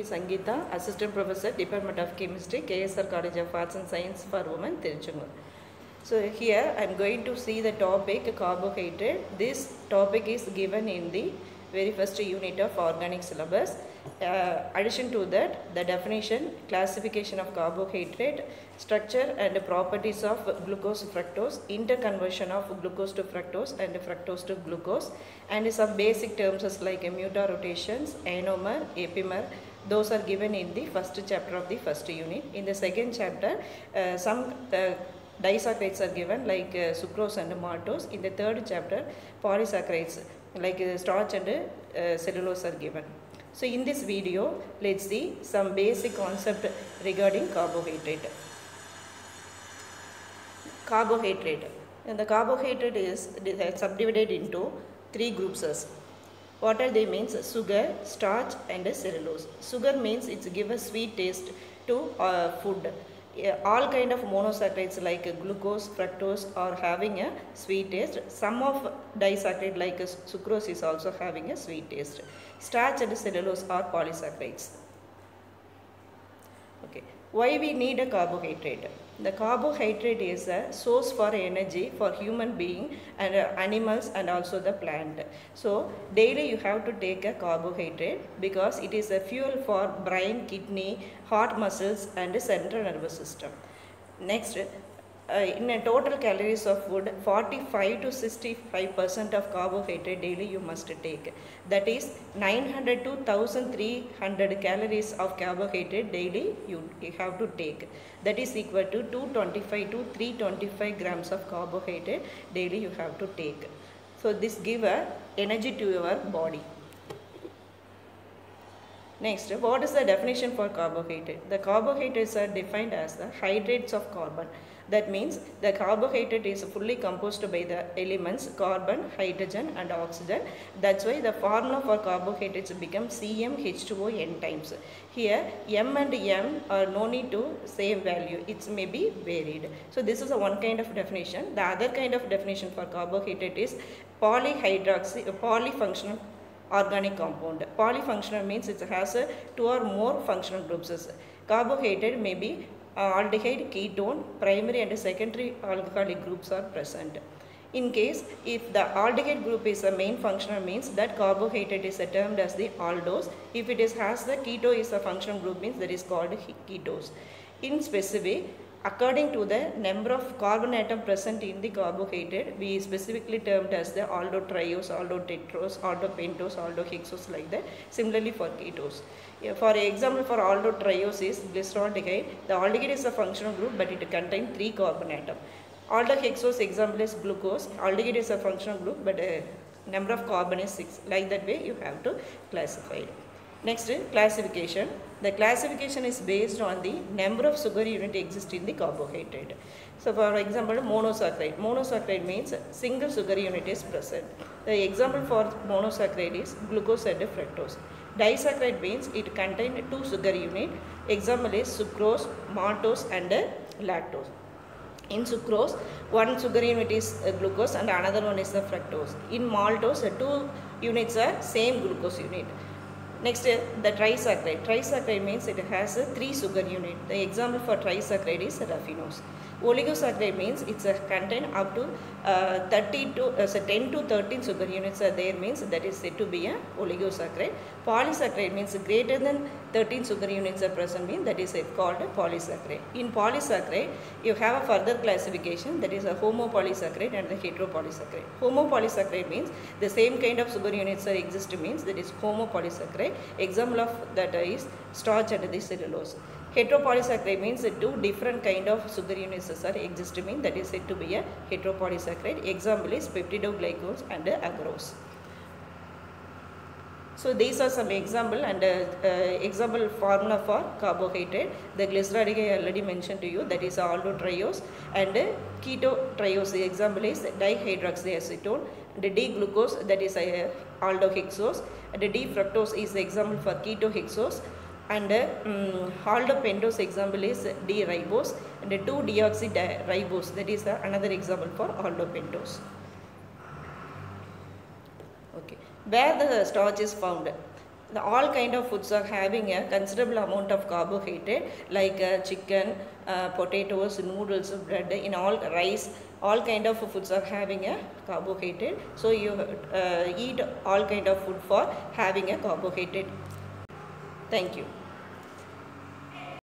Sangeetha, Assistant Professor, Department of Chemistry, KSR College of Arts and Science for Women, Tiruchengode. So here I am going to see the topic carbohydrate. This topic is given in the very first unit of organic syllabus. Uh, addition to that, the definition, classification of carbohydrate, structure and properties of glucose fructose, interconversion of glucose to fructose and fructose to glucose, and some basic terms like mutarotations, anomer, epimer, those are given in the first chapter of the first unit. In the second chapter, uh, some uh, disaccharides are given like uh, sucrose and maltose. In the third chapter, polysaccharides like uh, starch and uh, cellulose are given. So in this video, let's see some basic concept regarding carbohydrate. Carbohydrate. And the carbohydrate is subdivided into three groups what are they means? Sugar starch and cellulose. Sugar means it's give a sweet taste to uh, food. Yeah, all kind of monosaccharides like glucose fructose are having a sweet taste. Some of disaccharide like sucrose is also having a sweet taste. Starch and cellulose are polysaccharides why we need a carbohydrate? The carbohydrate is a source for energy for human being and uh, animals and also the plant. So daily you have to take a carbohydrate because it is a fuel for brain kidney heart muscles and central nervous system. Next uh, in a total calories of food 45 to 65 percent of carbohydrate daily you must take that is 900 to 1300 calories of carbohydrate daily you, have to take that is equal to 225 to 325 grams of carbohydrate daily you have to take so this give a energy to your body Next, what is the definition for carbohydrate? The carbohydrates are defined as the hydrates of carbon. That means the carbohydrate is fully composed by the elements carbon, hydrogen and oxygen. That's why the formula for carbohydrates become CmH2O n times. Here M and M are no need to same value. It may be varied. So this is a one kind of definition. The other kind of definition for carbohydrate is polyhydroxy, polyfunctional organic compound. Polyfunctional means it has two or more functional groups. Carbohydrate may be uh, Uh, aldehyde, ketone, primary and secondary alcoholic groups are present. In case if the aldehyde group is the main functional means that carbohydrate is termed as the aldose. If it is has the keto is a functional group means that is called ketose. In specific, according to the number of carbon atom present in the carbohydrate we specifically termed as the aldotriose aldotetrose aldopentose aldohexose like that. Similarly for ketose. For example for aldotriose is glyceraldehyde the aldehyde is a functional group but it contains three carbon atom aldohexose example is glucose. Aldehyde is a functional group but uh, number of carbon is 6 like that way you have to classify it Next, is classification. The classification is based on the number of sugar unit exist in the carbohydrate. So, for example, monosaccharide. Monosaccharide means single sugar unit is present. The example for monosaccharide is glucose and fructose. Disaccharide means it contains two sugar unit. Example is sucrose, maltose and lactose. In sucrose, one sugar unit is uh, glucose and another one is the fructose. In maltose, two units are same glucose unit. Next, the trisaccharide. Trisaccharide means it has a three sugar unit. The example for trisaccharide is raffinose. Oligosaccharide means it's a contain up to uh, 30 to uh, so 10 to 13 sugar units are there means that is said to be a oligosaccharide. Polysaccharide means greater than 13 sugar units are present means that is called a polysaccharide. In polysaccharide, you have a further classification that is a homopolysaccharide and the heteropolysaccharide. Homopolysaccharide means the same kind of sugar units are exist means that is homopolysaccharide. Example of that is starch and the cellulose. Heteropolysaccharide means two different kind of sugar units are exist mean that is said to be a heteropolysaccharide. Example is peptidoglycans and agarose. So these are some example and uh, uh, example formula for carbohydrate. The glyceride I already mentioned to you that is aldotriose and uh, ketotriose. The example is dihydroxyacetone. The D-glucose that is uh, aldohexose. And the D-fructose is the example for keto ketohexose and um, aldopentose example is D-ribose and 2-deoxyribose that is another example for aldopentose. Okay. Where the starch is found? the all kind of foods are having a considerable amount of carbohydrate like uh, chicken, uh, potatoes, noodles, bread, in all rice, all kind of foods are having a carbohydrate. So you uh, eat all kind of food for having a carbohydrate. Thank you.